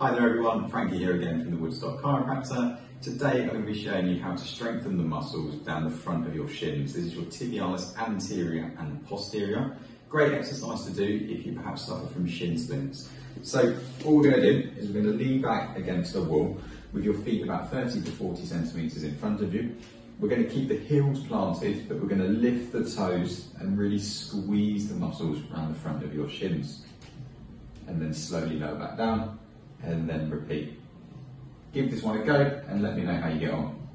Hi there everyone, Frankie here again from the Woodstock Chiropractor. Today I'm going to be showing you how to strengthen the muscles down the front of your shins. This is your tibialis anterior and posterior. Great exercise to do if you perhaps suffer from shin splints. So all we're going to do is we're going to lean back against the wall with your feet about 30 to 40 centimetres in front of you. We're going to keep the heels planted, but we're going to lift the toes and really squeeze the muscles around the front of your shins. And then slowly lower back down and then repeat. Give this one a go and let me know how you get on.